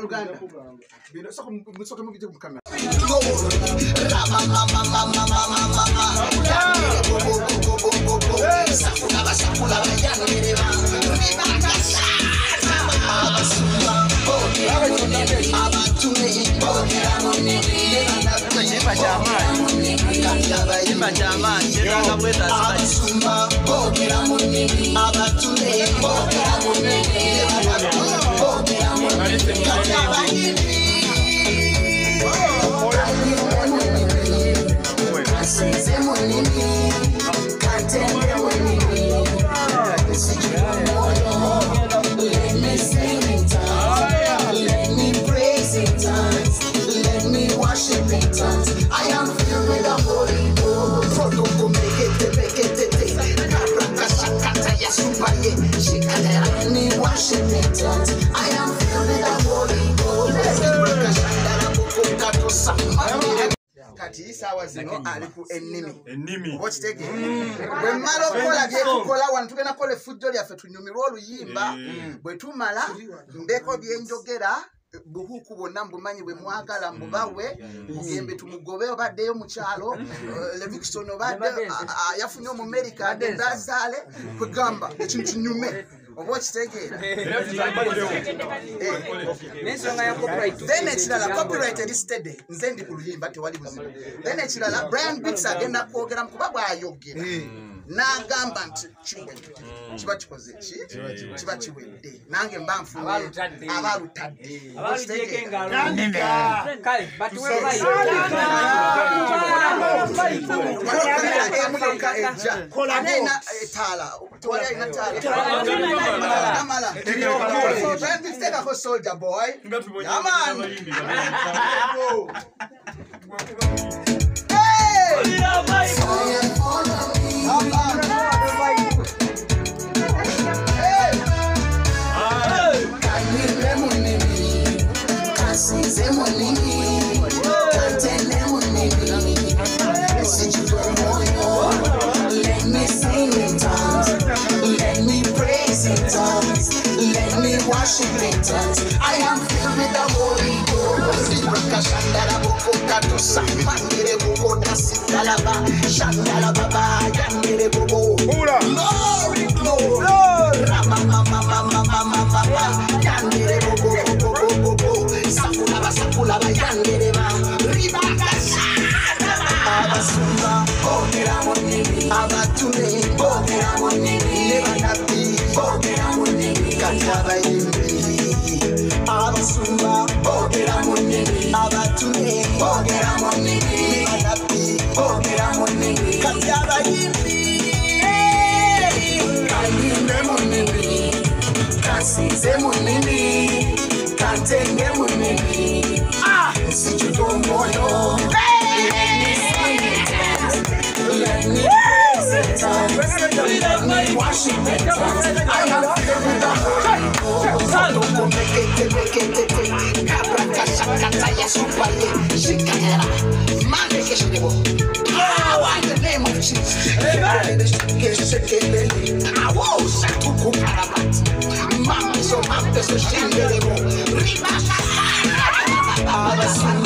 nnimi. abooluganda bino soko musoke mubije mu kamera Ekiyimba ky'amaanyi. Ekiyimba anything. Zino ali ku ennimi. Oba okitegeera bwe mmala okukola byetukola wano tugenda kukola effujjo lyaffe tunyumirwe oluyimba bwe tumala mbeko byenjogera buhuuku bwonna mbumanyi bwe mwagala mubawe mugembe tumugobe obaddeyo mu kyalo levikson obadde yafunye omumerica agenda azaale kwegamba ekintu kinyume oba okitegeera n'ensonga ya copyright then ekirala copyright erisitede nze ndi ku luyimba tewali buzibu then ekirala brian bits agenda kwogera kuba bwayogera n'agamba nti kiwedde kiba kikoze ki? Kiba kiwedde. Nange mba nfunye Abalutadde. abalutadde. Abalugyeko engalo kale batuwe wanokolera emu yokka ejja. Ate ayina etaala? Tewali alina taala amala brian bits tekako soldier boy. Yamaani Hey! Aplausos. abanyabayimbi abasumba bogera mu nini abatume bogera mu nini bogera mu nini kati abayimbi kanyinde mu nini kansize mu ah nsikiga omwoyo shakata ya supaye, shikahera, mande keshidebo. Power in the name of Jesus. Keshekelele, awo shatuku parabati. Mambe so mambe so shindelebo. Ribaka abasumba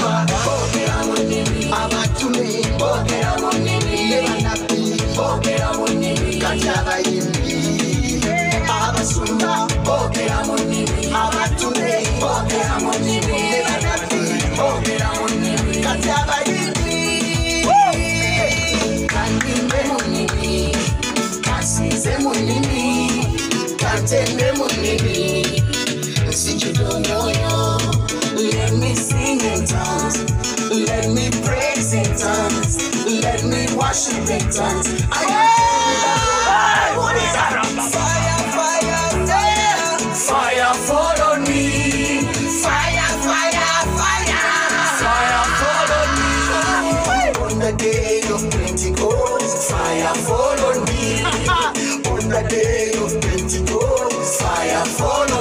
worship in tongues I am fire fire fire. Fire follow me. Fire fire fire. Fire follow me. The day of Pentecost, fire fall on me. on the day of Pentecost, fire fall on me.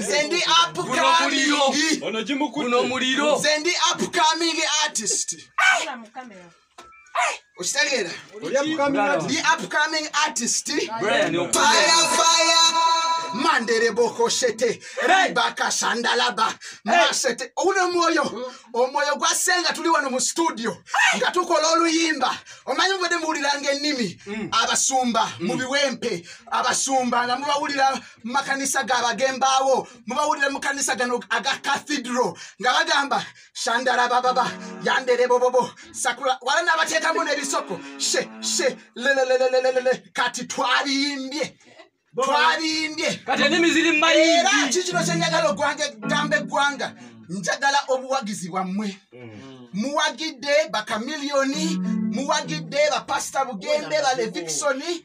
Nze ndi upcoming guno muliro. Nze ndi upcoming artist. Okitegeera ndi upcoming artist. Fire fire manderebokoshete ribakashandalaba masete. Owuna omwoyo omwoyo gwasenga tuli wano mu studio. Nga tukola oluyimba omanyi mubadde muwuliranga ennimi? Abasumba mu biwempe abasumba nga mubawulira mu makanisa gabagembaawo mubawulira mu kanisa gano aga cathedral nga bagamba shandalabababa yanderebobobo sakula wala nabateekamu n'ebisoko she she lelelelelelele kati twabiyimbye twabiyimbye kati ennimi ziri mu era ki kino kyenjagala ogwange gamba eggwanga. Njagala obuwagizi bwammwe. Muwagidde bakamiliyoni muwagidde bapasita bugembe balevikisoni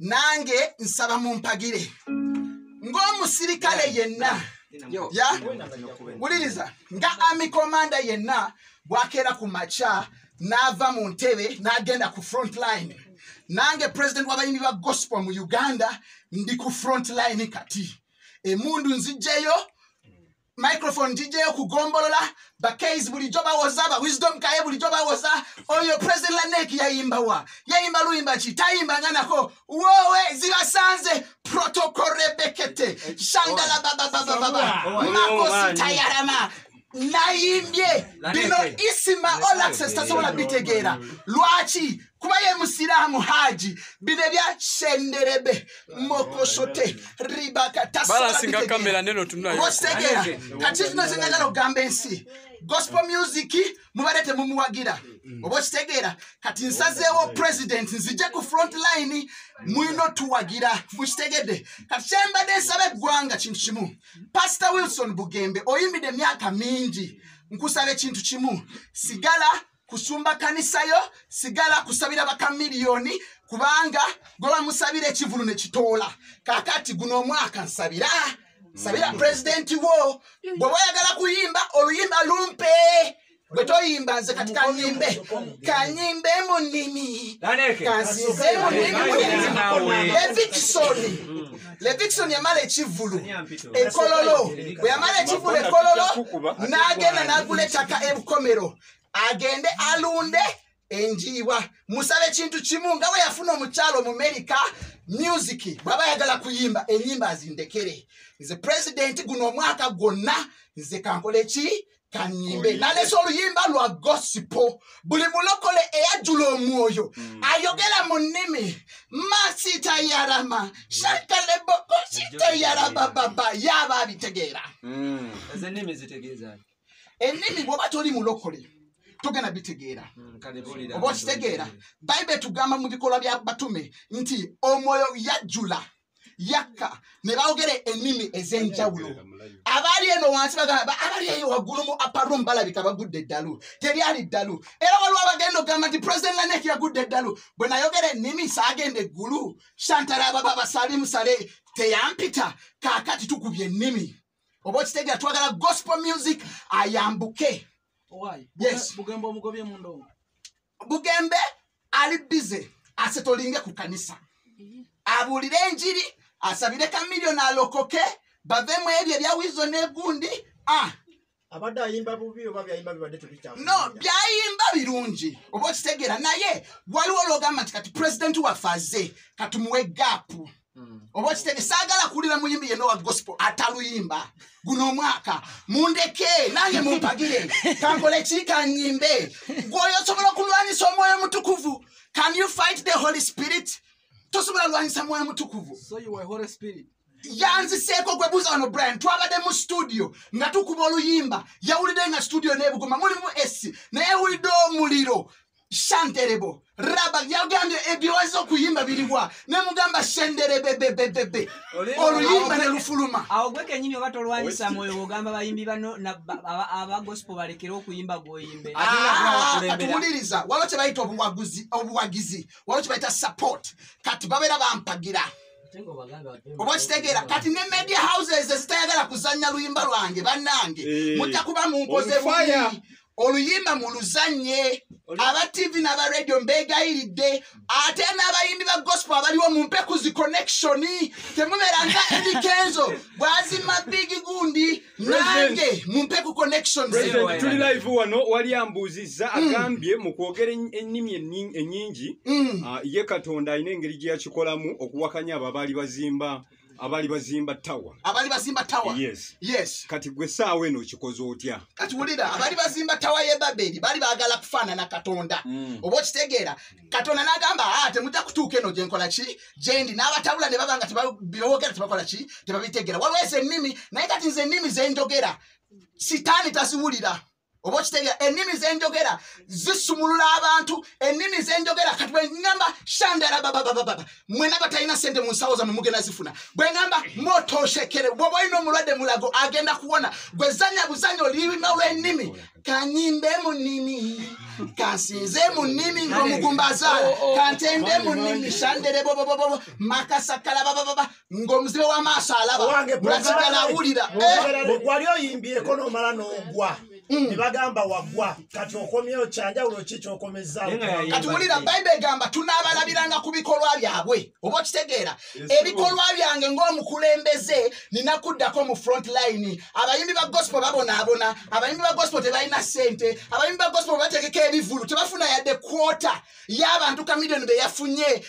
nange nsaba mumpagire. Ng'omusirikale yenna ya? Wuliriza nga ami komanda yenna bwakeera ku makya n'ava mu ntebe n'agenda ku front line nange president w'abayimbi ba gospel mu uganda ndi ku front line kati. Emundu nzijjeyo microphone ngijeyo kugombolola bacase bulijjo bawoza ba wisdom kaye bulijjo bawoza oyo president lanek yayimbawa yayimba luyimba ki? Tayimbanga nako wowe zibasanze protocol rebekete shangala bababababa makosi tayarama. Nayimbye. Bino isima all access tasobola bitegeera lwaki kuba ye musiraamu haji bino ebya shenderebe mokosote ribaka tasobola balansinga bitegeera. kamera neno tunayo okitegeera kati kino kyenjagala okugamba ensi gospel music mubadde temumuwagira oba okitegeera kati nsazeewo president nzije ku front line mwino tuwagira mukitegedde kati kyembadde nsaba eggwanga kintu kimu. Pastor wilson bugembe oyimbidde emyaka mingi nkusaba ekintu kimu. Sigala kusumba kanisayo sigala kusabira bakamiliyoni kubanga gwe bamusabira ekivulu ne kitoola. Kakati guno omwaka nsabira sabira pulezidenti wo bwe wayagala kuyimba oluyimba lumpe. Bwe toyimba nze kati kanyimbe kanyimbe mu nnimi. Kansize mu nnimi. Levikisoni levikisoni yamala ekivulu. Ekololo. Bwe yamala ekivulu ekololo n'agenda n'agula ettaka ebukomero agende alunde enjiibwa. Musabe ekintu kimu nga we yafuna omukyalo mu amerika music bw'aba ayagala kuyimba enyimba azindekere. Nze pulezidenti guno omwaka gwonna nze kankole ki kanyimbe nalesa oluyimba lwa gosipo buli mulokole eyajjula omwoyo ayogera mu nnimi. Masitayarama shakaleboko sitayarabababa yaaba abitegeera. Zitegeeza ennimi bw'oba toli mulokole togenda bitegeera kalebulira oba okitegeera bayibuli etugamba mu bikolwa bya batume nti omwoyo yajjula yakka ne boogera ennimi ez'enjawulo. Abaali eno wansi bagamba abali eyo waggulu mu aparum balabika bagudde eddalu teryali ddalu. Era waliwo abagenda okugamba nti president lanek yagudde eddalu. Bwe nayogera ennimi saagenda eggulu shantala ababa basalimu sale teyampita kaakati tukubye ennimi. Oba okitegeera twagala gospel music ayambuke Yes. bugembe omugobye mu ndongo bugembe ali bize asetolinge ku kanisa. Abuulire enjiri asabire kamiliyoni alokoke bavemu ebyo ebya wizo n'egundi ah, abadde ayimba bubi oba byayimba bibadde tubikyamu no byayimba birungi. Oba okitegeera naye waliwo lwogamba nti kati pulezidenti waffe aze katumuwe gaapu oba okitege saagala kuwulira muyimbi yenna wa gospel ataluyimba. Guno omwaka mundeke nange mumpagire. Kankole ki kanyimbe? Gwoyo osobola okulwanyisa omwoyo mutukuvu can you fight the holy spirit? Tosobola lwanyisa mwoyo mutukuvu so you were holy spirit. Yanziseeko gwebuuza wano brian twabadde mu studio nga tukuba oluyimba yawulidde nga studio nebuguma mulimu esi naye yawulidde omuliro shanterebo. Raba yagambye ebyowaza okuyimba biribwa nemugamba shenderebebebebebe. Oluyimba ne lufuluma awo gwe kenyini oba tolwanyisa mwoyo bwogamba bayimbi bano na- ba- aba- aba gospel balekere okuyimba gwoyimbe. Ah, katuwuliriza waliwo kye bayita obuwaguzi- obuwagizi waliwo kye bayita support. Kati babeera bampagira. Oba okitegeera kati ne media houses ezitayagala kuzanya luyimba lwange bannange. Eh, mujja kuba fire. bubi oluyimba muluzanye aba tv n'aba radio mbegayiridde ate n'abayimbi ba gospel abaliwo mumpe ku zi connection. Temubeera nga edikenzo bwazima bigi gundi nange mumpe ku connection. President, tuli live wano wali ambuuzizza agambye mu kwogera ennimi enni- ennyingi. Mm. ah, ye katonda alina engeri gye yakikolamu okuwakanya abo abaali bazimba abaali bazimba tawa abali bazimba tawa yes. Yes. Kati gwe saawa eno okikoze otya? Kati wulira abali bazimba tawa ye baberi bali baagala kufaanana katonda. Oba okitegeera katonda n'agamba "Ah, temujja kutuuka eno gyenkola ki? Gyendi n'abatabula ne baba nga byogera tebakola ki? Tebabitegeera waliwo ezo ennimi naye kati nze ennimi zenjogera sitaani taziwulira oba okitegeera ennimi zenjogera zisumulula abantu ennimi zenjogera. Kati bwe ngamba shandara bababababa mwena batalina sente mu nsawo zammwe mugenda zifuna. Bwe ngamba motoshekere bwoba olina omulwadde mulago agenda kuwona. Gwe zanya buzanya olulima lw'ennimi kanyimbe mu nnimi kansinze mu nnimi ng'omugumbaza kantende mu nnimi shandere bobobobobo makasakala babababa ng'omuzibe w'amaaso alaba. Owange mulasigala awulira Eh, wali oyimbyeko nomala n'ogwa ne bagamba wagwa kati okomyeyo kyanjawulo ki kyokomezaawo kati wulira bayibuli egamba tunaabalabiranga ku bikolwa byabwe. Oba okitegeera? Ebikolwa byange ng'omukulembeze nina kuddako mu front line. Abayimbi ba gospel babonaabona abayimbi ba gospel tebalina ssente abayimbi ba gospel bategeka ebivulu tebafuna yadde kwota y'abantu kamiliyoni be yafunye.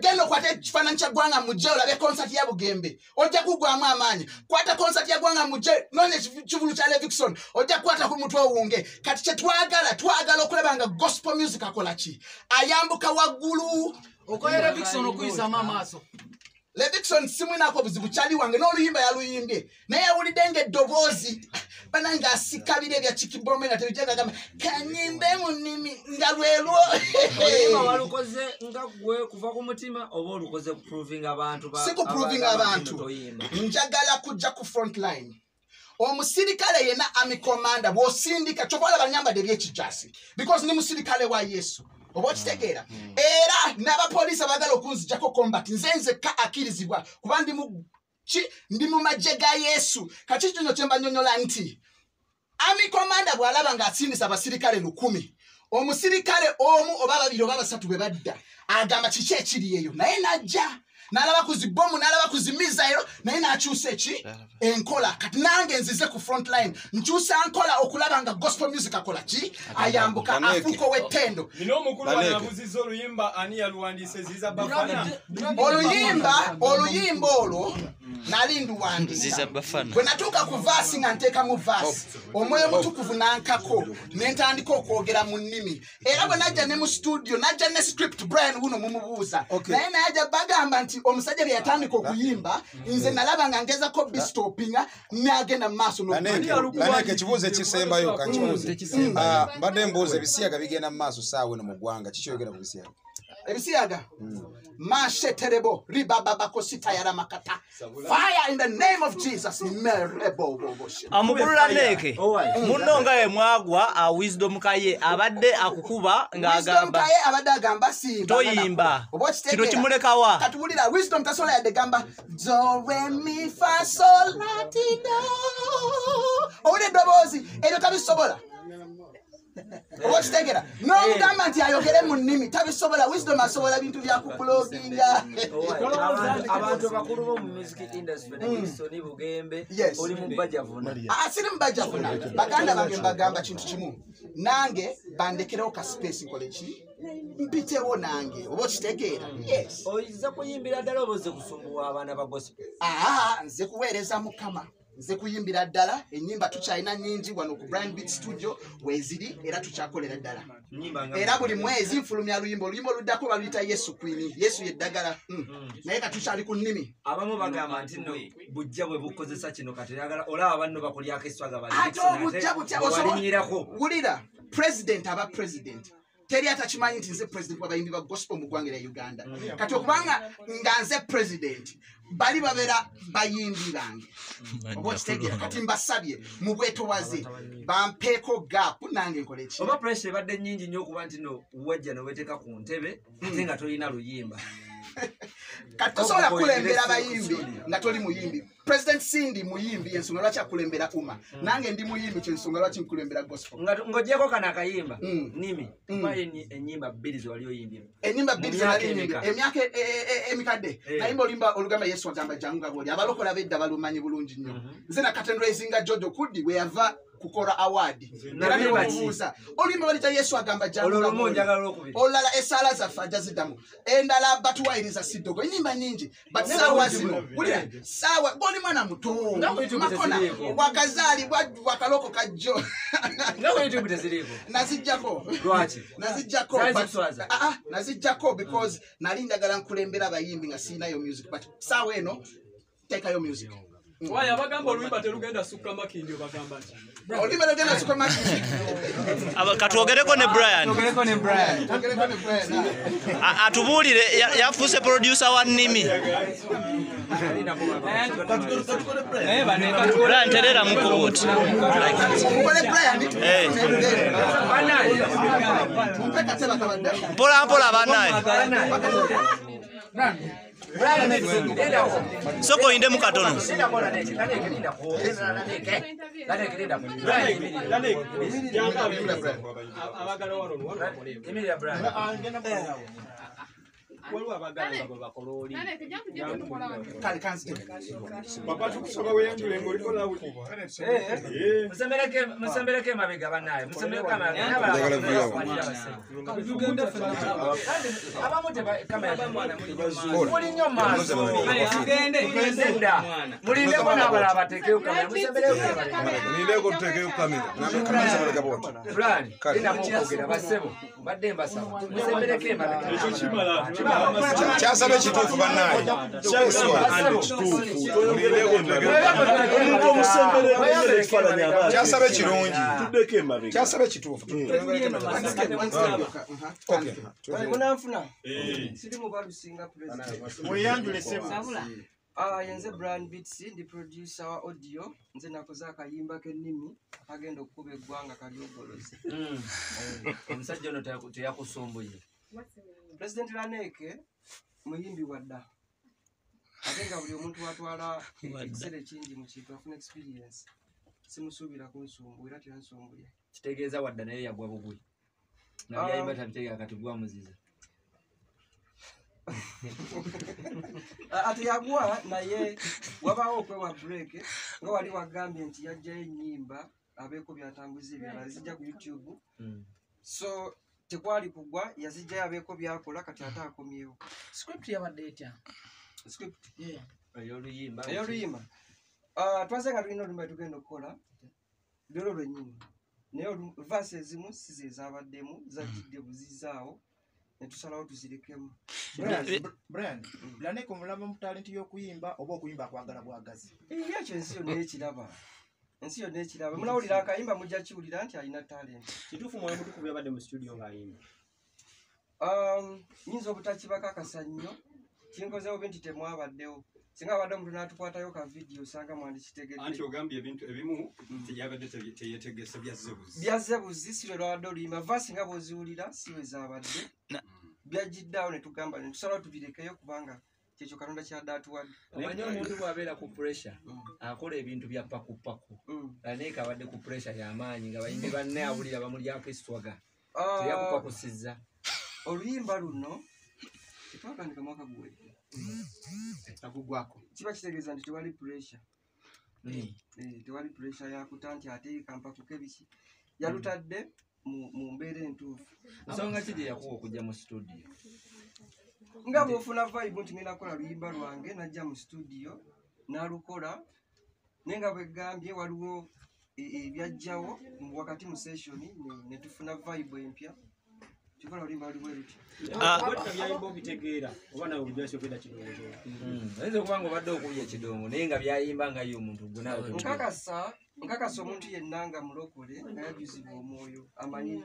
Genda okwata ekifaananyi kya ggwanga mujje olabe konsati ya bugembe. Ojja kugwamu amaanyi. Kwata konsati ya ggwanga mujje noonya ekivu- kivulu kya levikson ojja kukwata ku mutwe owunge. Kati kyetwagala twagala okulaba nga gospel music akola ki? Ayambuka waggulu. Okoyera vikson okuyisamu amaaso. Levikson simwinako buzibu kyali wange n'oluyimba yaluyimbye naye yawulidde ng'eddoboozi. Banange asikabira ebya kikibombe nga tebijagagamba kanyimbe mu nnimi nga lwelwo walukoze nga gwe kuva ku mutima oba olukoze kuproving abantu ba- si kuproving aba- abantu. njagala kujja ku front line omusirikale yena ami komanda bw'osindika kyova olaba nyambadde ebyekijasi. Because ni musirikale wa yesu. Oba okitegeera? Era n'abapoliisi abagala okunzijjako combat nze nzekka akkirizibwa kuba ndi ndi mu magye ga yesu. Kaki kino kye mbanyonyola nti ami komanda bw'alaba ng'asindisa abasirikale lukumi omusirikale omu oba babiri oba basatu bwe badda agamba kiki ekiri eyo? Naye najja n'alaba ku zibomu n'alaba ku zimizairo naye n'akyusa eki? Enkola. Kati nange nzize ku front line. Nkyusa nkola okulaba nga gospel music akola ki? Ayambuka afuuka ow'ettendo oluyimba oluyimba olwo nali nduwandiisa. Bwe natuuka ku vaasi nga nteeka mu vaasi omwoyo mutukuvu nankako ne ntandika okwogera mu nnimi. Era bwe najja ne mu studio najja ne script brian wuno mumubuuza. Okay. naye najja bagamba nti omusajja bye yatandika okuyimba nze nalaba nga ngezako bistopinga nagenda mu maaso laneke ekibuuzo ekisembayo kankibuuze Ah, mbadde mbuuza ebisiyaga bigenda mu maaso saawa eno mu ggwanga kikyoyogera ku bisiyaga ebisiyaga. Masheterebo ribababakositayaраmakata fire in the name of jesus. Amugulula neeke munno nga ye mwagwa a wisdom kaye abadde akukuba wisdom ng'agamba kaye abadde agamba simba Toyimba. Oba okitegeera? Kino kimulekawa. katuwulira wisdom tasobola yadde gamba doremifasolatido owulira eddoboozi eryo tabisobola oba okitegeera n'omugamba nti ayogere mu nnimi tabisobola wisdom asobola bintu byakubuloginga Abantu- abantu bakulu bo mu music industry ne Wilson bugembe Yes. oli mu bajavuna. Asiri mubajafuna baganda bange mbagamba kintu kimu. Nange bandekerewo ka space nkole ki mpitewo nange. Oba okitegeera? Yes. Oyinza kuyimbira ddala oba oze kusumbuwa abaana ba gospel aa nze kuweereza mukama nze kuyimbira ddala enyimba tukyalina nyingi wano ku brian beat studio weziri era tukyakolera ddala. Era buli mwezi nfulumya luyimba oluyimba oluddako baluyita yesu kwini yesu yeddagala Mm. naye katukyali ku nnimi. Abamu bagamba nti no bujja bwe bukozesa kino kati oyagala olaba banno bakulyako eswaga ate obujja butya? osobola- wulira president aba president teri atakimanyi nti nze president wabayimbi ba gospel mu ggwanga lya uganda. Kati okubanga nga nze president bali babeera bayimbi bange. Oba okitegeera kati mbasabye mu bwetowaze bampeeko gaapu nange nkole ki? Oba pressure ebadde nyingi nnyo okuba nti no wajja neweteeka ku ntebe ate nga tolina luyimba kati tosobola kulembera bayimbi. nga toli muyimbi. President sindi muyimbi ensonga lwaki akulembera uma? Nange ndi muyimbi kyensonga lwaki nkulembera gospel? Ng'ogyeko kano akayimba Mm. nimi Mm. tubayo ennyimba bbiri zewali oyimbye enyimba bbiri emeka? emyaka e- e- e- emikadde? Eh. nayimba oluyimba olugamba yesu agamba jangu nga bwoli. Abalokola bedda balumanyi bulungi nnyo. Nze nakatendwa ezinga jojo kuddi bwe yava kukola awadi era Naluyimba ki? nemubuuza oluyimba balita yesu agamba olulala esaala zaffe ajja ziddamu endala batuwayiriza siddogo enyimba nyingi but saawa zino wulira saawa bwoli mwana muto makona bwakazaalibwa bwakaloko kajjo nazijjako nazijjako? Ah, ah, nazijjako because nali njagala nkulembera abayimbi nga siinayo music. But saawa eno teekayo music. Waye abagamba oluyimba terugenda sukka makindi obagamba ki katwogereko ne brian. Atubuulire ya- yafuuse producer wa nnimi. Ebatukola- brian. Terera Eh. kateba kabadde. Mpola mpola bannaye soko oyindemu katono abagala wano wano waliwo abagala nga bwe bakola oli. Kale kanzite papa tukusaba weyanjule ngaoliko lawudi musembereko emabega banaye musembereko Njagala view awo. abamu Kola. muli nnyo maaso Tugende. Nedda. mulindeko n'abalala bateekeo kamera. Musembereko Nindeko tutekeyo kamera. Kale. lindamu okwogera basebo mbadde mbasaba musembereko emabega Kyasaba ekituufu bannaye. Kyasaba ekirungi. Kyasaba ekituufu. Munanfuna siri mubalusinga weyanjule Ah, yenze brian bits ndi producer wa audio nze nakoze akayimba k'ennimi akagenda okukuba eggwanga kali ogolozi omusajja ono teyaku- president laneke muyimbi wa dda ate nga buli omuntu watwala ekiseera kingi mu kintu afuna experience simusuubira kunsumbu era teyansumbuye kitegeeza wadda naye yagwa bugwi. Ah. nabyayimba tabitegeera kati gwamuziza Ah, ate yagwa naye wabaawo okwewa break nga wali wagambye nti yajjayo ennyimba abeeko byatambuza ebirala zijja ku youtube. So tekwali kugwa yazijjayo abeeko byakola kati ate akomyewo. Script yabadde etya? Script? Ey'oluyimba. Ey'oluyimba. Ah, twaze nga tulina oluyimba tugenda okukola lwero lwennyini. Naye vaasi ezimu si ze zaabaddemu zajjidde buzizaawo ne tusalawo tuzirekemu brian laneko mulaba mu talenti y'okuyimba oba okuyimba akwagala bwagazi? Ekyo ensi yonna ekiraba ensi yonna ekiraba. Mulawulira akayimba mujja kiwulira nti alina talenti kituufu mwoyo mutukuvu yabadde mu studio ng'ayimba. Um, nyinza obutakibako akasa nnyo. Kinkozewo bi nti temwabaddewo. Singa abadde omuntu n'atukwatayo ka vidiyo osanga anti mwandikitegedde ogambye ebintu ebimu teyabadde te- teyetegese byazebuzi byazze buzi si lwe lwabadde oluyimba. Vaasi nga bw'oziwulira si bwe zaabadde. Byajjiddeawo ne tugamba ne tusalawo tubirekeyo kubanga kyekyo katonda kyadde atuwadde omanyi omuntu bw'abeera ku pressure akola ebintu bya pakupaku naye kabadde ku pressure y'amaanyi nga bayimbi banne awulira bamulyako eswaga. Ah, teyakupakusizza oluyimba luno tetwatandika mwaka guwedde. Nagugwako kiba kitegeeza nti tewali pressure. Eh, tewali pressure yakuta nti ate kampakuko ebiki yalutadde mu- mbeera entuufu. Nsonga ki gye yakuwa okujja mu studio nga bwofuna vibe nti ngenda kukola luyimba lwange najja mu studio nalukola naye nga bwegambye waliwo e- ebyajjawo mu- wakati mu session ne- ne tufuna vibe empya. Kikola oluyimba luli bwe luti. Wedda byayimba obitegeera oba nawe bujasyogera kirowoozo ayinza okuba nga obadde okubya ekidongo naye nga byayimba nga ye omuntu gwe nawe nkakasa nkakasa omuntu yenna nga mulokole nga yajuzibwa omwoyo amanyi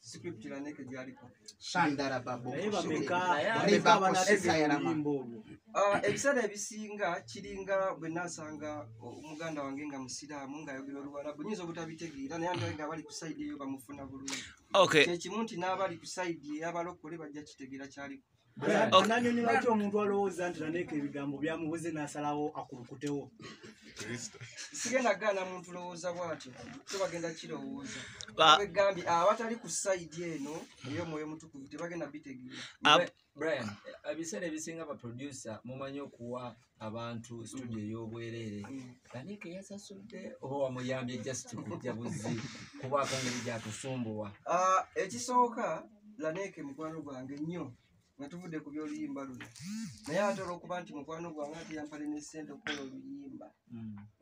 script laneke gyaliko shandara babo bameka bameka oluyimba olwo Ah, ebiseera ebisinga kiringa bwe nasanga omuganda wange nga musiraamu ng'ayogera oluwalabu nyinza obutabitegeera naye andawe nga abali ku sayidi eyo bamufuna bulungi. Okay. kyekimu nti n'abali ku sayidi ey'abalokole bajja kitegeera kyaliko. Ananyonyola ki omuntu alowooza nti naneeka ebigambo byamubuze n'asalawo akulukutewo sigenda gaana muntu lowooza bwatyo so bagenda kirowooza. Ba- begambye abatali ku sayidi eno ey'omwoyo mutukuvu tebagenda bitegeera. Brian ebiseera ebisinga baproducer mumanyi okuwa abantu studio ey'obwereere lanike yasasudde? Oba wamuyambye just kujja buzi kubaako ngeri gyatusumbuwa? Ah, ekisooka laneeke mukwano gwange nnyo nga tuvudde ku byoluyimba luno. Naye ate olwokuba nti mukwano gwange ate yampale nesente okukola oluyimba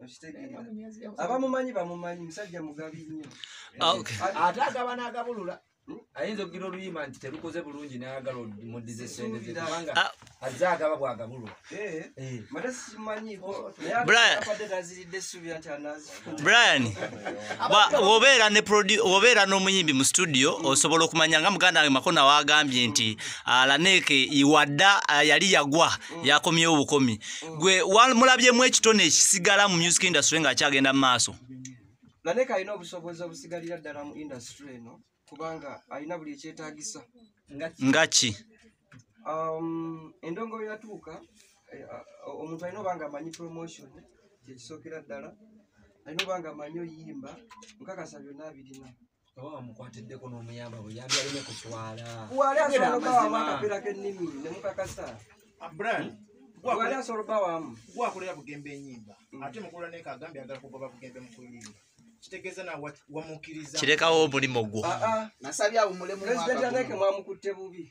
okitegeera. Abamumanyi bamumanyi musajja mugabi nnyo. Ate agaba n'agabulula. Ayinza okugira oluyimba nti terukoze bulungi nayagala omuddize sente ze kubanga azze agaba bwagabulwa. Mate simanyiiko Brian. bw'obeera n'omuyimbi mu studio osobola okumanya nga muganda wange makona wagambye nti ah, laneke iwadda ah, yali yagwa yakomyewo bukomi gwe wamulabyemu ekitone ekisigala mu music industry ng'akyagenda mu maaso? Laneka alina obusobozi obusigalira ddala mu industry eno kubanga alina buli ekyetaagisa. Nga ki? Um, endongo yatuuka eh, ah, omuntu alina oba nga amanyi promotion kyekisookera ddala alina oba nga amanyi oyimba nkakasa byonna abirina oba wamukwatiddeko n'omuyamba buyambi aleme kuswala wali asobola oba wamu Amazima. akapiira k'ennimi ne mukakasa. Brian wali asobola oba wamu. gwakolera bugembe enyimba ate mukulu laneka agambye agala kugoba bugembe mu kuyimba kitegeeza wamukkiriza kirekawo omulimu gwo. Nasabye awumulemu pulezidenti aneke mwamukutte bubi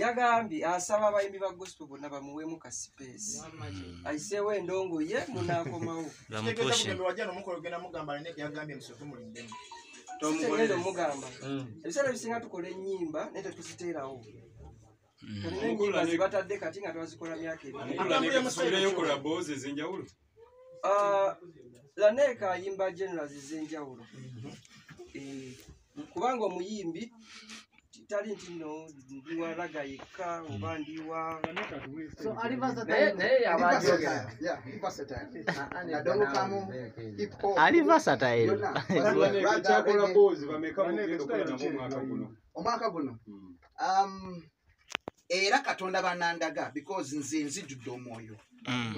yagambye asaba abayimbi ba gospel bonna bamuweemu ka sipeesi ayiseewo endongo ye munaakomawo togenda omugamba ebiseera ebisinga tukola ennyimba naye tetuziteerawo. Tulina ennyimba zibatadde kati nga twazikola myaka ez'enjawulo. Laneeka ayimba generals ez'enjawulo. Eh, kubanga omuyimbi tali nti no ndiwalaga yekka oba ndiwa ali vasatile omwaka guno um, era katonda banandaga because nze nzijjudde omwoyo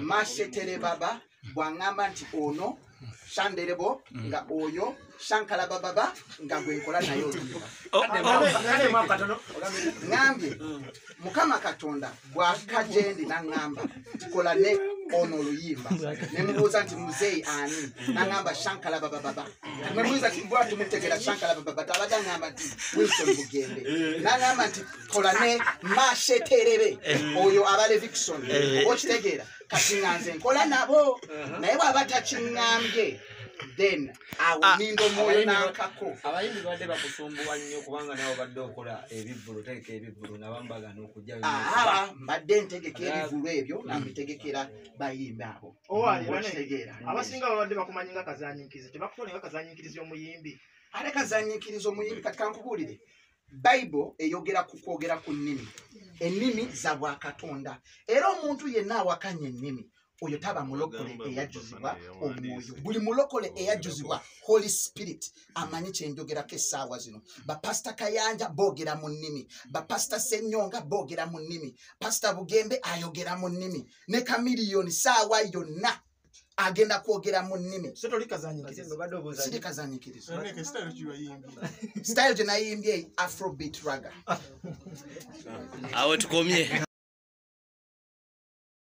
mashetere baba bwaŋŋamba nti ono shanderebo nga oyo shankala baba nga gwenkola naye oluyimba ŋambye mukama katonda bwaka gyendi naŋŋamba tikola ne ono oluyimba nemubuuza nti muzeeyi ani? Naŋŋamba shankala baba baba nemubuuza ti bwa tumutegera shankala baba baba abadde aŋŋamba nti wilson bugembe naŋŋamba nti kola ne masheterebe oyo abale vikson oba okitegeera kati ŋŋanze nkola nabo naye bw'aba takiŋŋambye then awo ninda omwoyo nankako abayimbi badde bakusumbuwa nnyo kubanga nawe badde okola ebivvulo tegeka ebivvulo nabamu bagana okujja aa mbadde ntegeka ebivulu ebyo nambitegekera bayimbi abo. Okitegeera abasinga babadde bakumanyi nga kazanyinkirizi tebakutole nga kazanyinkirizi omuyimbi. Ate kazanyikiriza omuyimbi? Kati kankubuulire bayibuli eyogera ku kwogera ku nnimi. Ennimi za bwakatonda era omuntu yenna awakanya ennimi oyo taba mulokole eyajjuzibwa omwoyo. Buli mulokole eyajjuzibwa holy spirit amanyi kyenjogerako essaawa zino. Bapasita kayanja boogera mu nnimi. Bapasita senyonga boogera mu nnimi. Pasita bugembe ayogera mu nnimi. Ne kamiliyoni saawa yonna agenda kwogera mu nnimi. Style gye nayimbye afrobeat raga awo tukomye